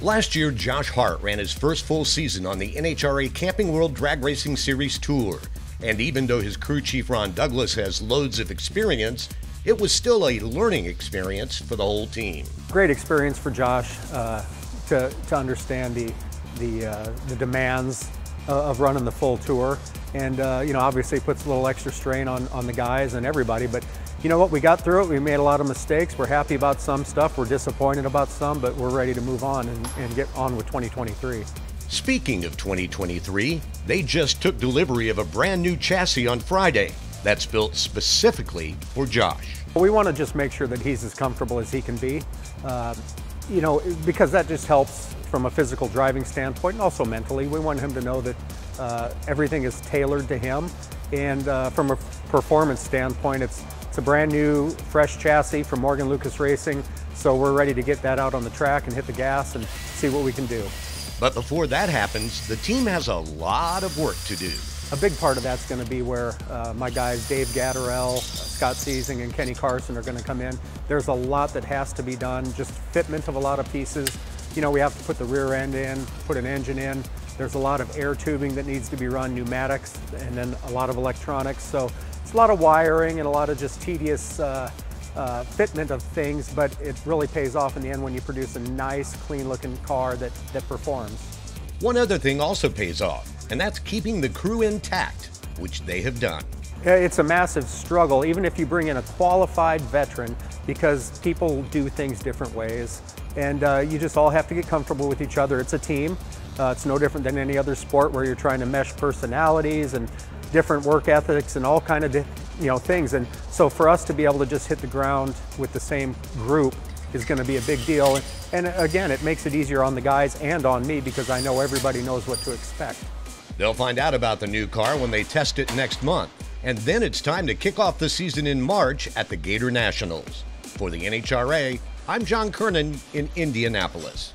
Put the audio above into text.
Last year, Josh Hart ran his first full season on the NHRA Camping World Drag Racing Series Tour. And even though his crew chief Ron Douglas has loads of experience, it was still a learning experience for the whole team. Great experience for Josh uh, to, to understand the, the, uh, the demands of running the full tour. And, uh, you know, obviously puts a little extra strain on, on the guys and everybody. But, you know what, we got through it. We made a lot of mistakes. We're happy about some stuff. We're disappointed about some, but we're ready to move on and, and get on with 2023. Speaking of 2023, they just took delivery of a brand new chassis on Friday that's built specifically for Josh. We want to just make sure that he's as comfortable as he can be, uh, you know, because that just helps from a physical driving standpoint and also mentally. We want him to know that everything is tailored to him. And uh, from a performance standpoint, it's, it's a brand new, fresh chassis from Morgan Lucas Racing. So we're ready to get that out on the track and hit the gas and see what we can do. But before that happens, the team has a lot of work to do. A big part of that's going to be where uh, my guys Dave Gatterell, uh, Scott Seizing, and Kenny Carson are going to come in. There's a lot that has to be done, just fitment of a lot of pieces. You know, we have to put the rear end in, put an engine in. There's a lot of air tubing that needs to be run, pneumatics, and then a lot of electronics. So it's a lot of wiring and a lot of just tedious uh, uh, fitment of things, but it really pays off in the end when you produce a nice, clean looking car that, that performs. One other thing also pays off, and that's keeping the crew intact, which they have done. It's a massive struggle, even if you bring in a qualified veteran, because people do things different ways. And uh, you just all have to get comfortable with each other. It's a team. Uh, it's no different than any other sport where you're trying to mesh personalities and different work ethics and all kind of you know things. And so for us to be able to just hit the ground with the same group is going to be a big deal. And again, it makes it easier on the guys and on me because I know everybody knows what to expect. They'll find out about the new car when they test it next month. And then it's time to kick off the season in March at the Gator Nationals. For the NHRA, I'm John Kernan in Indianapolis.